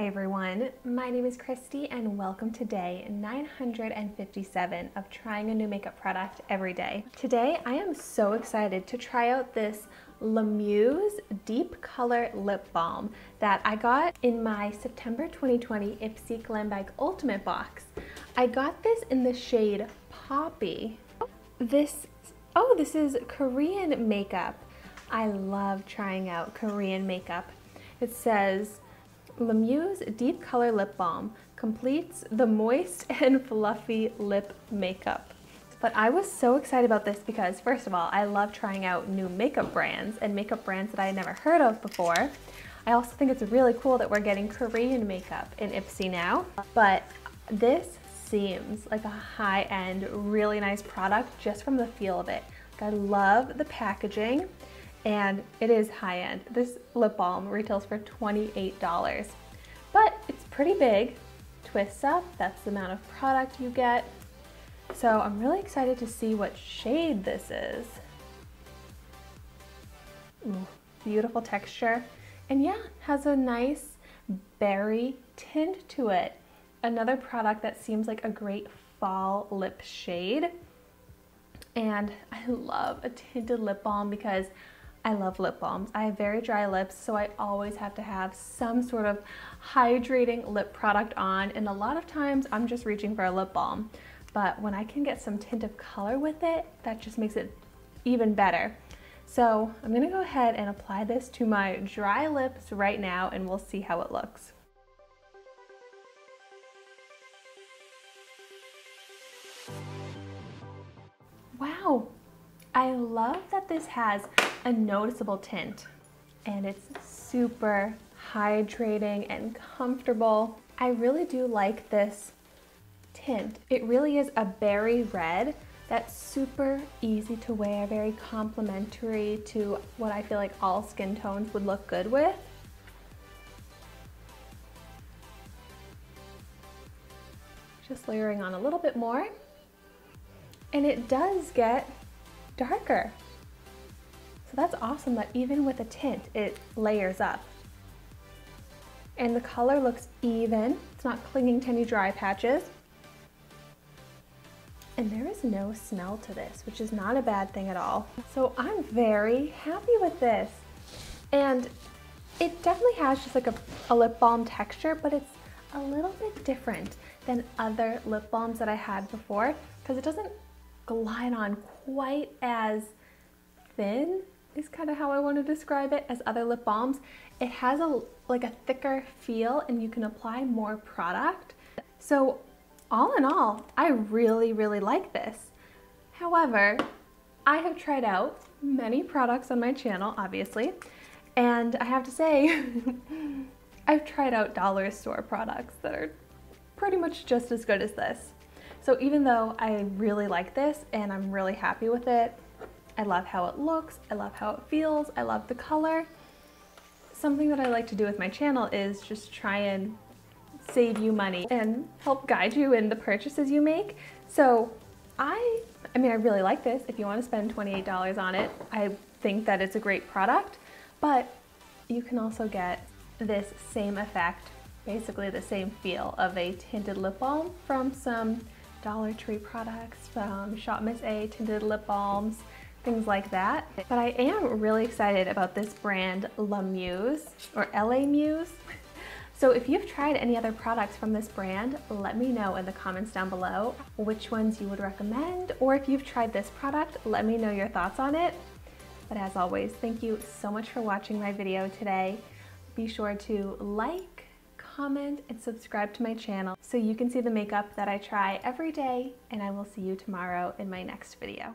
Hi everyone, my name is Kristi and welcome to day 957 of trying a new makeup product every day. Today I am so excited to try out this La Muse Deep Color Lip Balm that I got in my September 2020 Ipsy Bag Ultimate box. I got this in the shade Poppy. This, oh this is Korean makeup. I love trying out Korean makeup. It says La Muse Deep Color Lip Balm completes the moist and fluffy lip makeup. But I was so excited about this because first of all, I love trying out new makeup brands and makeup brands that I had never heard of before. I also think it's really cool that we're getting Korean makeup in Ipsy now. But this seems like a high-end, really nice product just from the feel of it. I love the packaging and it is high end. This lip balm retails for $28, but it's pretty big. Twists up, that's the amount of product you get. So I'm really excited to see what shade this is. Ooh, beautiful texture. And yeah, has a nice berry tint to it. Another product that seems like a great fall lip shade. And I love a tinted lip balm because I love lip balms. I have very dry lips, so I always have to have some sort of hydrating lip product on, and a lot of times I'm just reaching for a lip balm. But when I can get some tint of color with it, that just makes it even better. So I'm gonna go ahead and apply this to my dry lips right now, and we'll see how it looks. Wow, love that this has a noticeable tint and it's super hydrating and comfortable. I really do like this tint. It really is a berry red that's super easy to wear, very complementary to what I feel like all skin tones would look good with. Just layering on a little bit more. And it does get darker. So that's awesome that even with a tint, it layers up. And the color looks even. It's not clinging to any dry patches. And there is no smell to this, which is not a bad thing at all. So I'm very happy with this. And it definitely has just like a, a lip balm texture, but it's a little bit different than other lip balms that I had before because it doesn't glide on quite as thin is kind of how I want to describe it as other lip balms. It has a like a thicker feel and you can apply more product. So all in all, I really, really like this. However, I have tried out many products on my channel, obviously, and I have to say, I've tried out dollar store products that are pretty much just as good as this. So even though I really like this and I'm really happy with it, I love how it looks, I love how it feels, I love the color. Something that I like to do with my channel is just try and save you money and help guide you in the purchases you make. So I, I mean, I really like this. If you want to spend $28 on it, I think that it's a great product, but you can also get this same effect, basically the same feel of a tinted lip balm from some Dollar Tree products, from Shop Miss A tinted lip balms, things like that. But I am really excited about this brand La Muse or LA Muse. So if you've tried any other products from this brand, let me know in the comments down below which ones you would recommend, or if you've tried this product, let me know your thoughts on it. But as always, thank you so much for watching my video today. Be sure to like, comment, and subscribe to my channel so you can see the makeup that I try every day, and I will see you tomorrow in my next video.